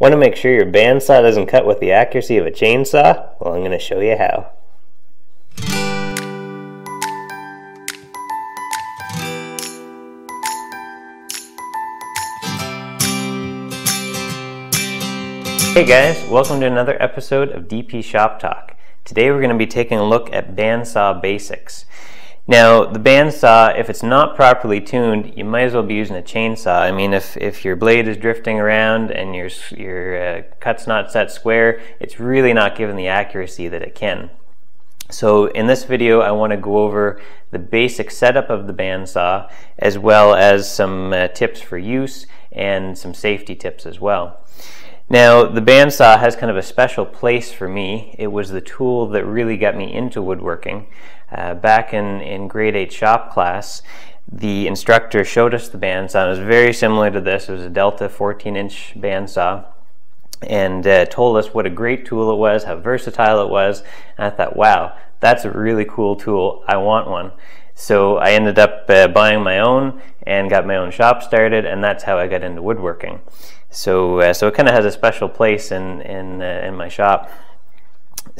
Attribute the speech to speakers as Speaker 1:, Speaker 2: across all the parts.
Speaker 1: Want to make sure your bandsaw doesn't cut with the accuracy of a chainsaw? Well, I'm going to show you how. Hey guys, welcome to another episode of DP Shop Talk. Today we're going to be taking a look at bandsaw basics. Now, the bandsaw, if it's not properly tuned, you might as well be using a chainsaw. I mean, if, if your blade is drifting around and your, your uh, cut's not set square, it's really not giving the accuracy that it can. So in this video, I want to go over the basic setup of the bandsaw, as well as some uh, tips for use and some safety tips as well. Now, the bandsaw has kind of a special place for me. It was the tool that really got me into woodworking. Uh, back in, in grade 8 shop class, the instructor showed us the bandsaw. It was very similar to this. It was a Delta 14 inch bandsaw and uh, told us what a great tool it was, how versatile it was. And I thought, wow, that's a really cool tool. I want one. So I ended up uh, buying my own and got my own shop started, and that's how I got into woodworking. So, uh, so it kind of has a special place in in uh, in my shop.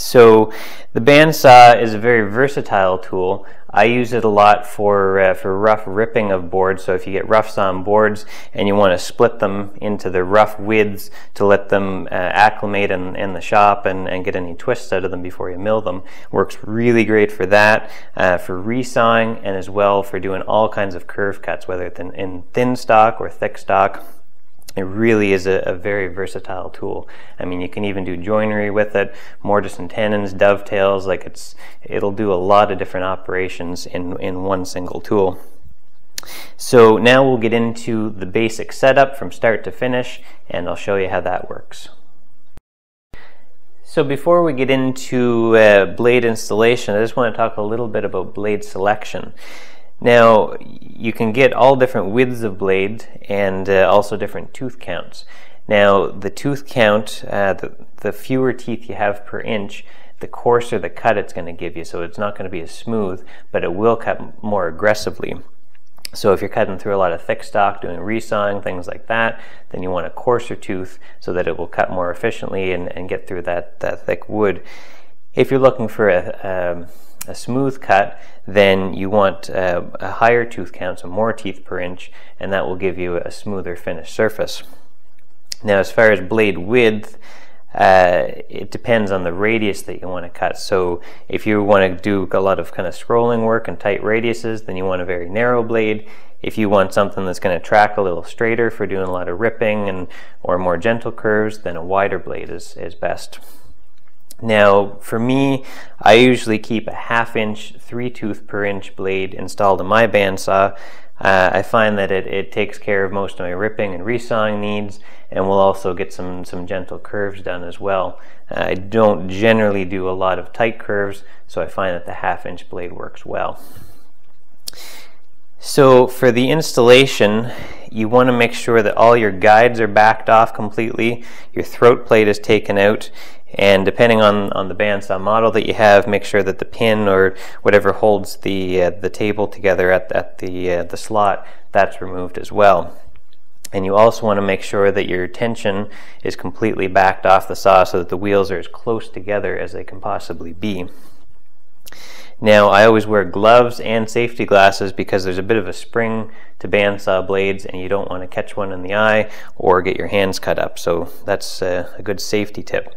Speaker 1: So the bandsaw is a very versatile tool. I use it a lot for uh, for rough ripping of boards. So if you get rough sawn boards and you want to split them into the rough widths to let them uh, acclimate in, in the shop and, and get any twists out of them before you mill them, works really great for that, uh, for resawing and as well for doing all kinds of curve cuts, whether it's in, in thin stock or thick stock it really is a, a, very versatile tool. I mean, you can even do joinery with it, mortise and tenons, dovetails. Like it's, it'll do a lot of different operations in in one single tool. So now we'll get into the basic setup from start to finish, and I'll show you how that works. So before we get into uh, blade installation, I just want to talk a little bit about blade selection. Now, you can get all different widths of blade and uh, also different tooth counts. Now, the tooth count, uh, the, the fewer teeth you have per inch, the coarser the cut it's going to give you. So it's not going to be as smooth, but it will cut more aggressively. So if you're cutting through a lot of thick stock, doing resawing, things like that, then you want a coarser tooth so that it will cut more efficiently and, and get through that, that thick wood. If you're looking for a, um, a smooth cut, then you want uh, a higher tooth count, so more teeth per inch, and that will give you a smoother finished surface. Now, as far as blade width, uh, it depends on the radius that you want to cut. So if you want to do a lot of kind of scrolling work and tight radiuses, then you want a very narrow blade. If you want something that's going to track a little straighter for doing a lot of ripping and or more gentle curves, then a wider blade is, is best. Now, for me, I usually keep a half inch, three tooth per inch blade installed in my bandsaw. Uh, I find that it, it takes care of most of my ripping and resawing needs and we'll also get some, some gentle curves done as well. Uh, I don't generally do a lot of tight curves, so I find that the half inch blade works well. So for the installation, you want to make sure that all your guides are backed off completely, your throat plate is taken out, and depending on, on the bandsaw model that you have, make sure that the pin or whatever holds the, uh, the table together at, at the, uh, the slot, that's removed as well. And you also want to make sure that your tension is completely backed off the saw so that the wheels are as close together as they can possibly be. Now, I always wear gloves and safety glasses because there's a bit of a spring to bandsaw blades and you don't want to catch one in the eye or get your hands cut up. So that's a, a good safety tip.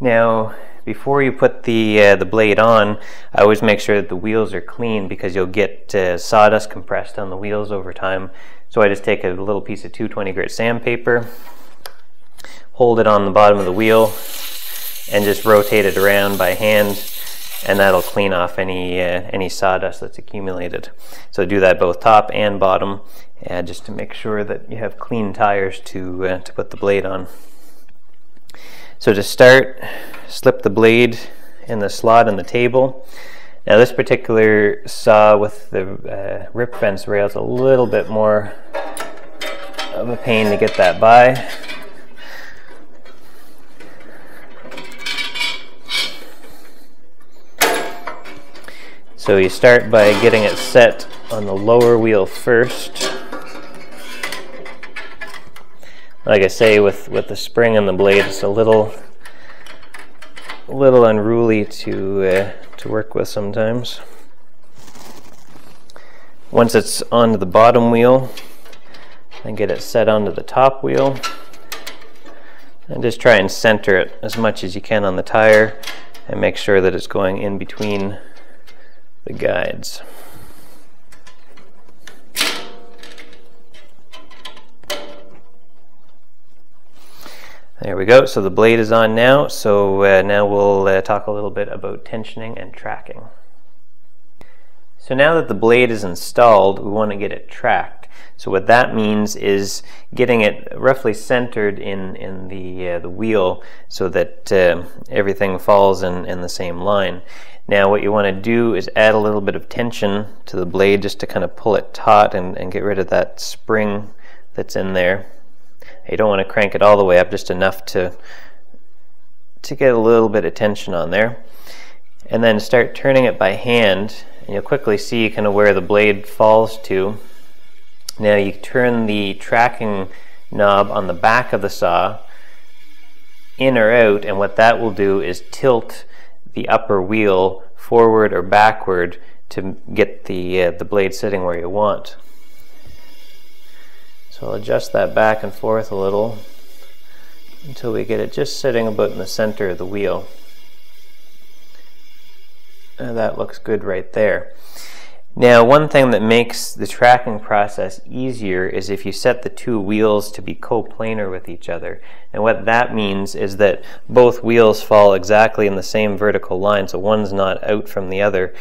Speaker 1: Now, before you put the, uh, the blade on, I always make sure that the wheels are clean because you'll get uh, sawdust compressed on the wheels over time. So I just take a little piece of 220 grit sandpaper, hold it on the bottom of the wheel, and just rotate it around by hand and that'll clean off any uh, any sawdust that's accumulated. So do that both top and bottom, uh, just to make sure that you have clean tires to uh, to put the blade on. So to start, slip the blade in the slot in the table. Now this particular saw with the uh, rip fence rail is a little bit more of a pain to get that by. So you start by getting it set on the lower wheel first. Like I say, with, with the spring and the blade, it's a little, a little unruly to, uh, to work with sometimes. Once it's onto the bottom wheel, then get it set onto the top wheel. And just try and center it as much as you can on the tire and make sure that it's going in between the guides. There we go. So the blade is on now. So uh, now we'll uh, talk a little bit about tensioning and tracking. So now that the blade is installed, we want to get it tracked. So what that means is getting it roughly centered in, in the, uh, the wheel so that uh, everything falls in, in the same line. Now what you want to do is add a little bit of tension to the blade just to kind of pull it taut and, and get rid of that spring that's in there. You don't want to crank it all the way up, just enough to, to get a little bit of tension on there. And then start turning it by hand, and you'll quickly see kind of where the blade falls to. Now you turn the tracking knob on the back of the saw in or out, and what that will do is tilt the upper wheel forward or backward to get the, uh, the blade sitting where you want. So I'll adjust that back and forth a little until we get it just sitting about in the center of the wheel. And that looks good right there. Now, one thing that makes the tracking process easier is if you set the two wheels to be coplanar with each other. And what that means is that both wheels fall exactly in the same vertical line, so one's not out from the other.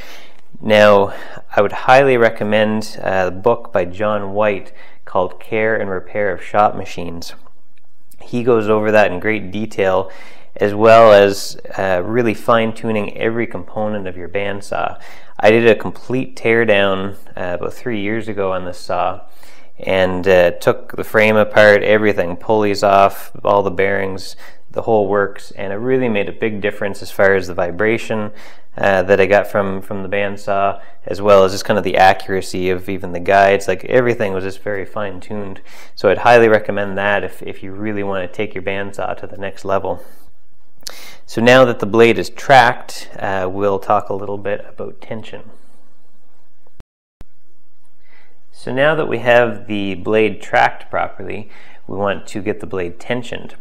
Speaker 1: Now, I would highly recommend uh, a book by John White called Care and Repair of Shop Machines. He goes over that in great detail as well as uh, really fine tuning every component of your bandsaw. I did a complete teardown uh, about three years ago on this saw and uh, took the frame apart, everything, pulleys off, all the bearings, the whole works, and it really made a big difference as far as the vibration uh, that I got from from the bandsaw, as well as just kind of the accuracy of even the guides. Like everything was just very fine tuned. So I'd highly recommend that if if you really want to take your bandsaw to the next level. So now that the blade is tracked, uh, we'll talk a little bit about tension. So now that we have the blade tracked properly, we want to get the blade tensioned.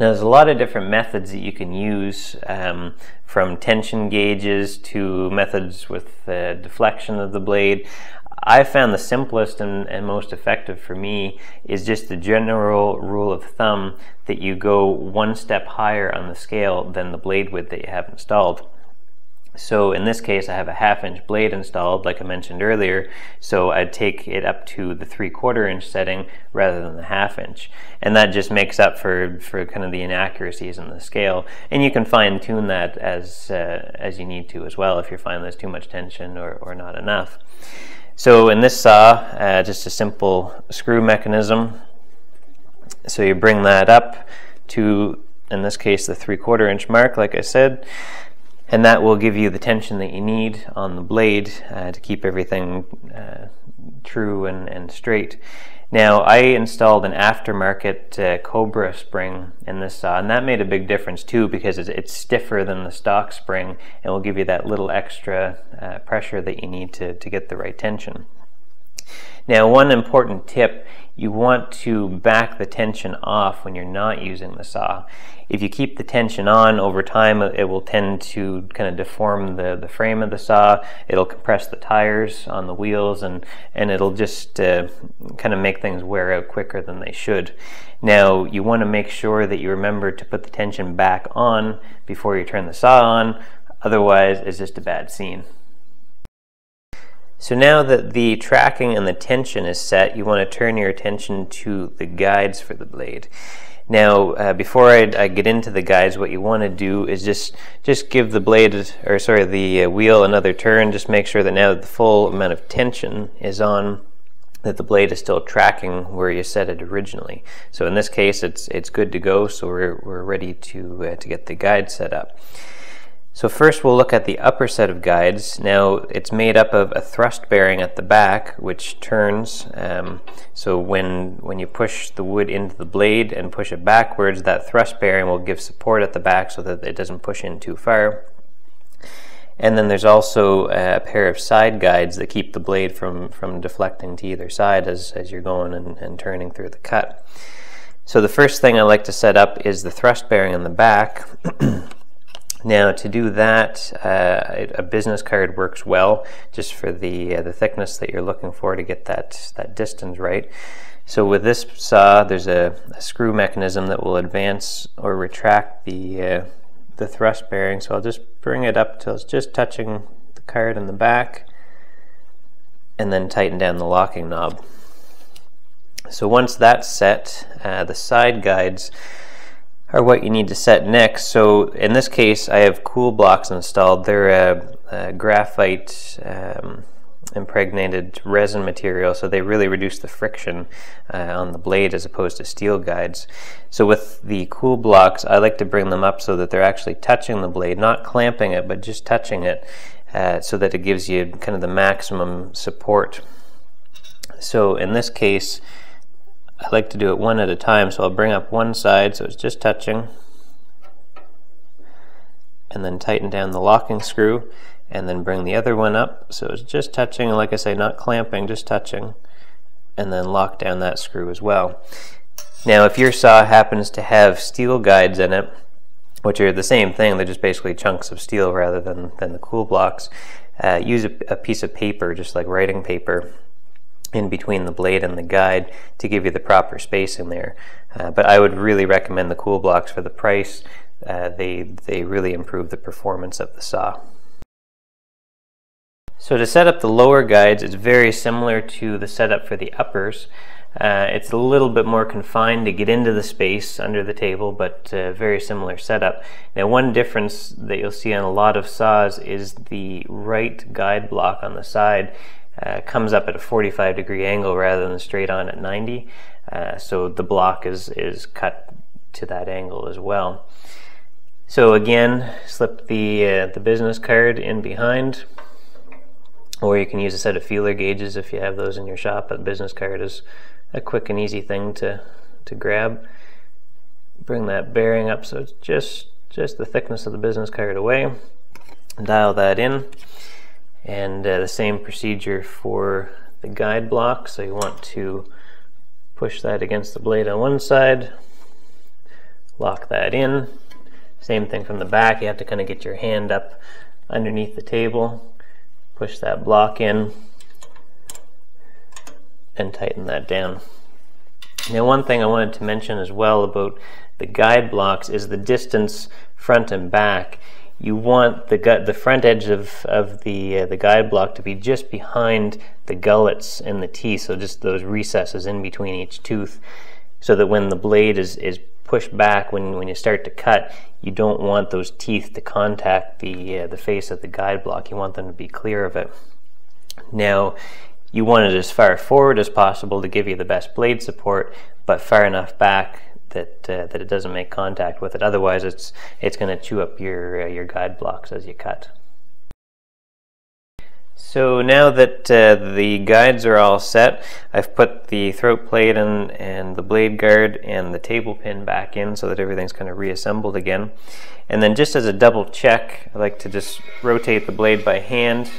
Speaker 1: Now, there's a lot of different methods that you can use, um, from tension gauges to methods with uh, deflection of the blade. I found the simplest and, and, most effective for me is just the general rule of thumb that you go one step higher on the scale than the blade width that you have installed. So in this case, I have a half inch blade installed, like I mentioned earlier, so I'd take it up to the three quarter inch setting rather than the half inch. And that just makes up for, for kind of the inaccuracies in the scale. And you can fine tune that as, uh, as you need to as well if you find there's too much tension or, or not enough. So in this saw, uh, just a simple screw mechanism. So you bring that up to, in this case, the three quarter inch mark, like I said and that will give you the tension that you need on the blade uh, to keep everything uh, true and, and straight. Now I installed an aftermarket uh, Cobra spring in this saw and that made a big difference too because it's, it's, stiffer than the stock spring and will give you that little extra uh, pressure that you need to, to get the right tension. Now one important tip, you want to back the tension off when you're not using the saw. If you keep the tension on over time, it will tend to kind of deform the, the frame of the saw. It'll compress the tires on the wheels and, and it'll just uh, kind of make things wear out quicker than they should. Now, you want to make sure that you remember to put the tension back on before you turn the saw on, otherwise it's just a bad scene. So now that the tracking and the tension is set, you want to turn your attention to the guides for the blade. Now, uh, before I, I, get into the guides, what you want to do is just just give the blade, or sorry, the uh, wheel another turn. Just make sure that now that the full amount of tension is on, that the blade is still tracking where you set it originally. So in this case, it's it's good to go. So we're we're ready to uh, to get the guide set up. So first we'll look at the upper set of guides. Now it's made up of a thrust bearing at the back which turns. Um, so when, when you push the wood into the blade and push it backwards, that thrust bearing will give support at the back so that it doesn't push in too far. And then there's also a pair of side guides that keep the blade from, from deflecting to either side as, as you're going and, and turning through the cut. So the first thing I like to set up is the thrust bearing in the back. Now to do that, uh, a business card works well just for the uh, the thickness that you're looking for to get that that distance right. So with this saw, there's a, a screw mechanism that will advance or retract the uh, the thrust bearing. So I'll just bring it up till it's just touching the card in the back, and then tighten down the locking knob. So once that's set, uh, the side guides are what you need to set next. So in this case, I have cool blocks installed. They're a, a graphite um, impregnated resin material, so they really reduce the friction uh, on the blade as opposed to steel guides. So with the cool blocks, I like to bring them up so that they're actually touching the blade, not clamping it, but just touching it, uh, so that it gives you kind of the maximum support. So in this case, I like to do it one at a time, so I'll bring up one side so it's just touching, and then tighten down the locking screw, and then bring the other one up so it's just touching, like I say, not clamping, just touching, and then lock down that screw as well. Now, if your saw happens to have steel guides in it, which are the same thing, they're just basically chunks of steel rather than, than the cool blocks, uh, use a, a piece of paper, just like writing paper, in between the blade and the guide to give you the proper space in there. Uh, but I would really recommend the cool blocks for the price. Uh, they, they really improve the performance of the saw. So to set up the lower guides, it's very similar to the setup for the uppers. Uh, it's a little bit more confined to get into the space under the table, but uh, very similar setup. Now one difference that you'll see on a lot of saws is the right guide block on the side uh, comes up at a 45 degree angle rather than straight on at 90. Uh, so the block is, is cut to that angle as well. So again, slip the, uh, the business card in behind, or you can use a set of feeler gauges if you have those in your shop. A business card is a quick and easy thing to, to grab. Bring that bearing up so it's just, just the thickness of the business card away. Dial that in and uh, the same procedure for the guide block. So you want to push that against the blade on one side lock that in. Same thing from the back. You have to kind of get your hand up underneath the table push that block in and tighten that down. Now one thing I wanted to mention as well about the guide blocks is the distance front and back you want the gut, the front edge of, of the, uh, the guide block to be just behind the gullets and the teeth, so just those recesses in between each tooth, so that when the blade is, is pushed back, when, when you start to cut, you don't want those teeth to contact the, uh, the face of the guide block. You want them to be clear of it. Now, you want it as far forward as possible to give you the best blade support, but far enough back that uh, that it doesn't make contact with it. Otherwise, it's it's going to chew up your uh, your guide blocks as you cut. So now that uh, the guides are all set, I've put the throat plate and, and the blade guard and the table pin back in so that everything's kind of reassembled again. And then just as a double check, I like to just rotate the blade by hand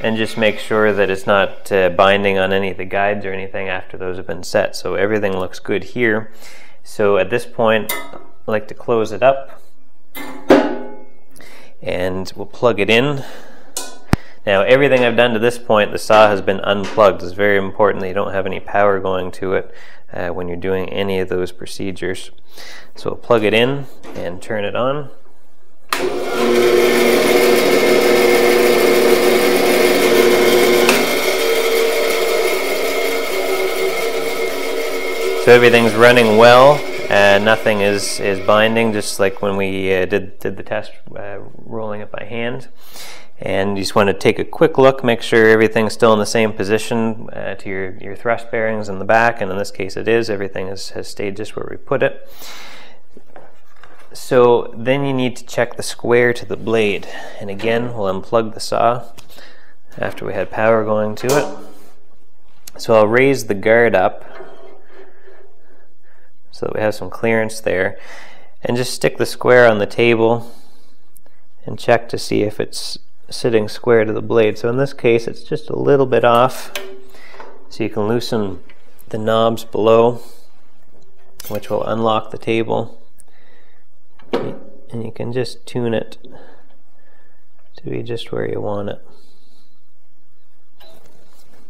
Speaker 1: and just make sure that it's not uh, binding on any of the guides or anything after those have been set. So everything looks good here. So at this point, I like to close it up and we'll plug it in. Now everything I've done to this point, the saw has been unplugged. It's very important that you don't have any power going to it uh, when you're doing any of those procedures. So we'll plug it in and turn it on. So everything's running well. Uh, nothing is, is binding, just like when we uh, did, did the test uh, rolling it by hand. And you just want to take a quick look, make sure everything's still in the same position uh, to your, your thrust bearings in the back, and in this case it is. Everything is, has stayed just where we put it. So then you need to check the square to the blade. And again, we'll unplug the saw after we had power going to it. So I'll raise the guard up so that we have some clearance there. And just stick the square on the table and check to see if it's sitting square to the blade. So in this case, it's just a little bit off. So you can loosen the knobs below, which will unlock the table and you can just tune it to be just where you want it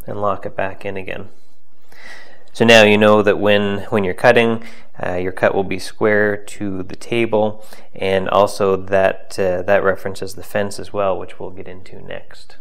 Speaker 1: and lock it back in again. So now you know that when, when you're cutting, uh, your cut will be square to the table and also that, uh, that references the fence as well, which we'll get into next.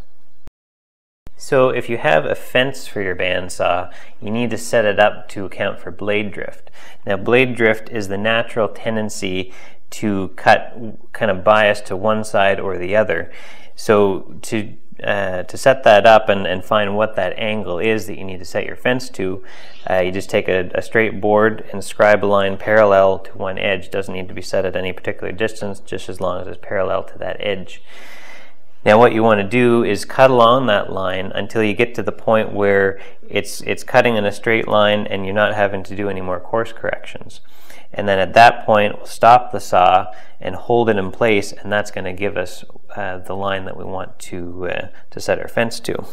Speaker 1: So if you have a fence for your bandsaw, you need to set it up to account for blade drift. Now blade drift is the natural tendency to cut kind of bias to one side or the other. So to uh, to set that up and, and find what that angle is that you need to set your fence to, uh, you just take a, a, straight board and scribe a line parallel to one edge. Doesn't need to be set at any particular distance, just as long as it's parallel to that edge. Now what you want to do is cut along that line until you get to the point where it's, it's cutting in a straight line and you're not having to do any more course corrections. And then at that point, we'll stop the saw and hold it in place, and that's going to give us the line that we want to, uh, to set our fence to.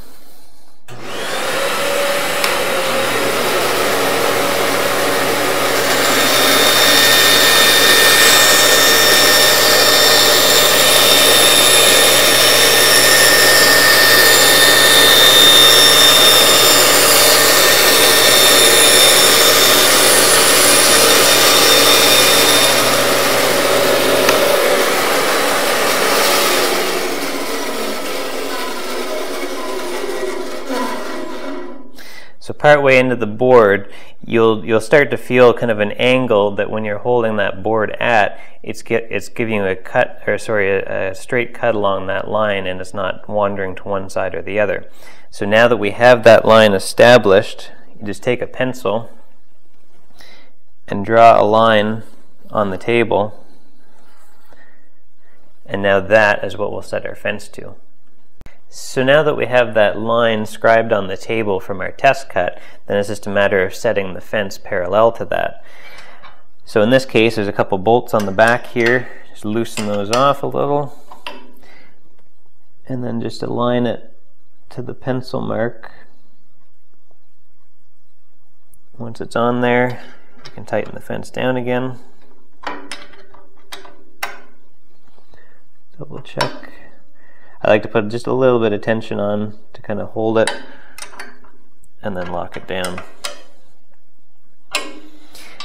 Speaker 1: Partway into the board, you'll you'll start to feel kind of an angle that when you're holding that board at, it's get it's giving you a cut or sorry a, a straight cut along that line, and it's not wandering to one side or the other. So now that we have that line established, you just take a pencil and draw a line on the table, and now that is what we'll set our fence to. So now that we have that line scribed on the table from our test cut, then it's just a matter of setting the fence parallel to that. So in this case, there's a couple bolts on the back here. Just loosen those off a little. And then just align it to the pencil mark. Once it's on there, you can tighten the fence down again. Double check. I like to put just a little bit of tension on to kind of hold it and then lock it down.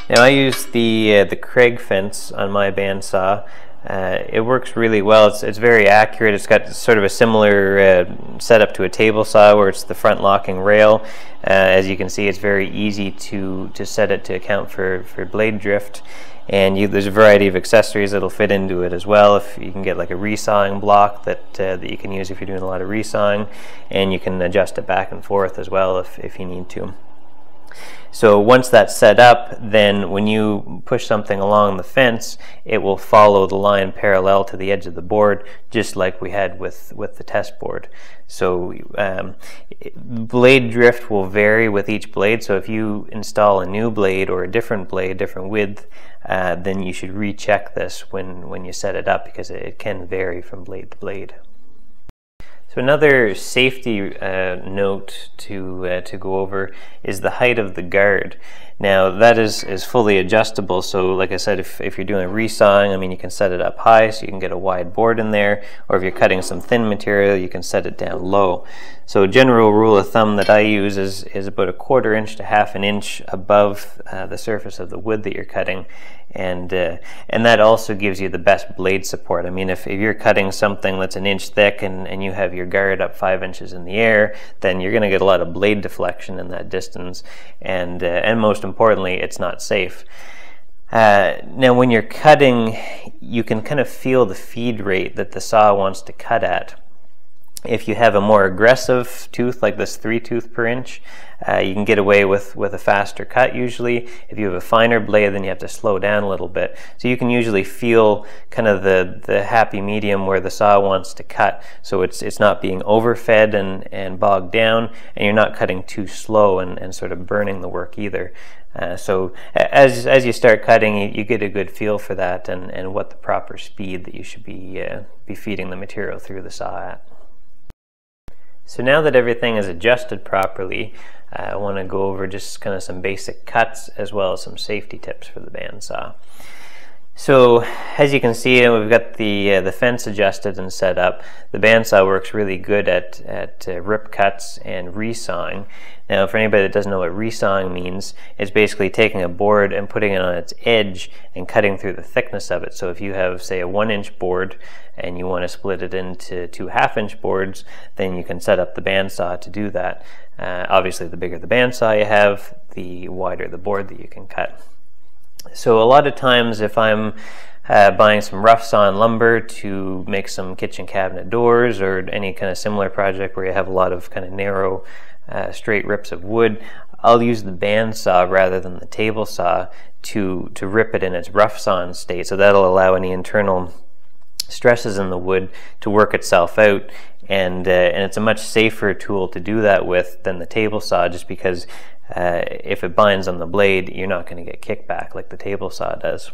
Speaker 1: Now I use the uh, the Kreg fence on my bandsaw. Uh, it works really well. It's, it's very accurate. It's got sort of a similar uh, setup to a table saw where it's the front locking rail. Uh, as you can see, it's very easy to, to set it to account for, for blade drift and you, there's a variety of accessories that'll fit into it as well. If you can get like a resawing block that uh, that you can use if you're doing a lot of resawing, and you can adjust it back and forth as well if if you need to. So once that's set up, then when you push something along the fence, it will follow the line parallel to the edge of the board, just like we had with, with the test board. So um, blade drift will vary with each blade. So if you install a new blade or a different blade, different width, uh, then you should recheck this when, when you set it up because it can vary from blade to blade. So another safety uh, note to uh, to go over is the height of the guard. Now that is, is fully adjustable. So like I said, if, if you're doing a resawing, I mean you can set it up high so you can get a wide board in there. Or if you're cutting some thin material, you can set it down low. So general rule of thumb that I use is, is about a quarter inch to half an inch above uh, the surface of the wood that you're cutting and uh, and that also gives you the best blade support. I mean, if, if you're cutting something that's an inch thick and, and you have your guard up five inches in the air, then you're going to get a lot of blade deflection in that distance, and uh, and most importantly, it's not safe. Uh, now, when you're cutting, you can kind of feel the feed rate that the saw wants to cut at. If you have a more aggressive tooth like this three tooth per inch, uh, you can get away with, with a faster cut usually. If you have a finer blade, then you have to slow down a little bit. So you can usually feel kind of the, the happy medium where the saw wants to cut. So it's, it's not being overfed and, and bogged down, and you're not cutting too slow and, and sort of burning the work either. Uh, so as, as you start cutting, you, you, get a good feel for that and, and what the proper speed that you should be, uh, be feeding the material through the saw at. So now that everything is adjusted properly, uh, I want to go over just kind of some basic cuts as well as some safety tips for the bandsaw. So as you can see, we've got the uh, the fence adjusted and set up. The bandsaw works really good at, at uh, rip cuts and resawing. Now for anybody that doesn't know what resawing means, it's basically taking a board and putting it on its edge and cutting through the thickness of it. So if you have say a one inch board and you want to split it into two half inch boards, then you can set up the bandsaw to do that. Uh, obviously the bigger the bandsaw you have, the wider the board that you can cut. So a lot of times if I'm uh, buying some rough sawn lumber to make some kitchen cabinet doors or any kind of similar project where you have a lot of kind of narrow uh, straight rips of wood, I'll use the bandsaw rather than the table saw to, to rip it in its rough sawn state. So that'll allow any internal stresses in the wood to work itself out and uh, and it's a much safer tool to do that with than the table saw just because uh, if it binds on the blade, you're not going to get kickback like the table saw does.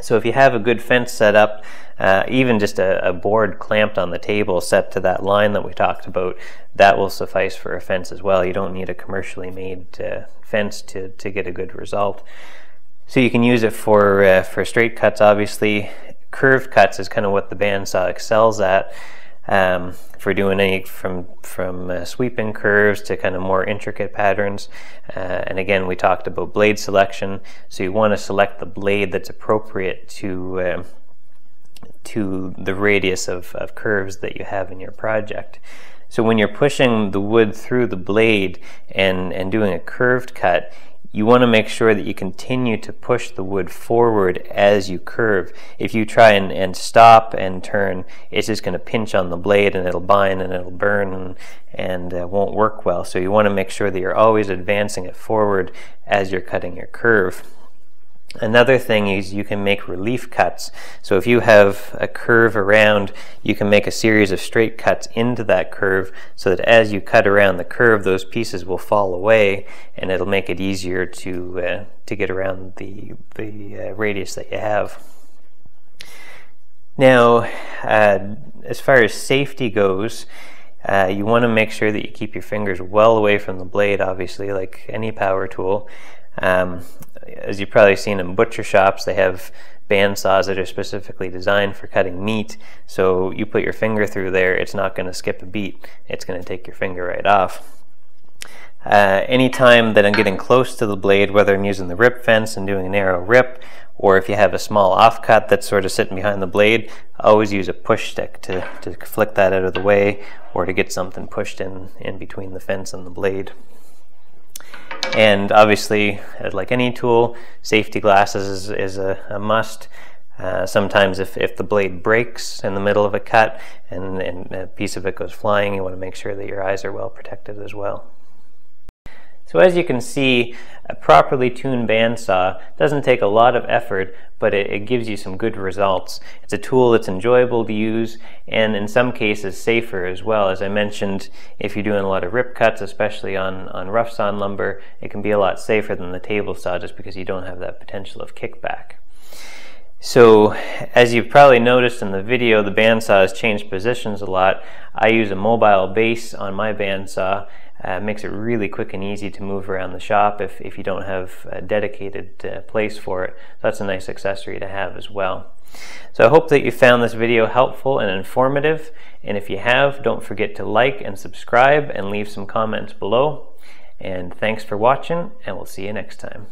Speaker 1: So if you have a good fence set up, uh, even just a, a, board clamped on the table set to that line that we talked about, that will suffice for a fence as well. You don't need a commercially made uh, fence to, to get a good result. So you can use it for, uh, for straight cuts, obviously. Curved cuts is kind of what the bandsaw excels at um, for doing any from from uh, sweeping curves to kind of more intricate patterns. Uh, and again, we talked about blade selection. So you want to select the blade that's appropriate to uh, to the radius of, of curves that you have in your project. So when you're pushing the wood through the blade and, and doing a curved cut, you want to make sure that you continue to push the wood forward as you curve. If you try and, and stop and turn, it's just going to pinch on the blade and it'll bind and it'll burn and, and uh, won't work well. So you want to make sure that you're always advancing it forward as you're cutting your curve. Another thing is you can make relief cuts. So if you have a curve around, you can make a series of straight cuts into that curve so that as you cut around the curve, those pieces will fall away and it'll make it easier to, uh, to get around the, the uh, radius that you have. Now, uh, as far as safety goes, uh, you want to make sure that you keep your fingers well away from the blade, obviously, like any power tool. Um, as you've probably seen in butcher shops, they have band saws that are specifically designed for cutting meat. So you put your finger through there, it's not going to skip a beat. It's going to take your finger right off. Uh, anytime that I'm getting close to the blade, whether I'm using the rip fence and doing a narrow rip, or if you have a small offcut that's sort of sitting behind the blade, always use a push stick to, to flick that out of the way or to get something pushed in, in between the fence and the blade. And obviously, like any tool, safety glasses is, is a, a must. Uh, sometimes if, if the blade breaks in the middle of a cut and, and a piece of it goes flying, you want to make sure that your eyes are well protected as well. So as you can see, a properly tuned bandsaw doesn't take a lot of effort, but it, it, gives you some good results. It's a tool that's enjoyable to use and in some cases safer as well. As I mentioned, if you're doing a lot of rip cuts, especially on, on rough sawn lumber, it can be a lot safer than the table saw just because you don't have that potential of kickback. So as you've probably noticed in the video, the bandsaw has changed positions a lot. I use a mobile base on my bandsaw uh, makes it really quick and easy to move around the shop if, if you don't have a dedicated uh, place for it. That's a nice accessory to have as well. So I hope that you found this video helpful and informative. And if you have, don't forget to like and subscribe and leave some comments below. And thanks for watching, and we'll see you next time.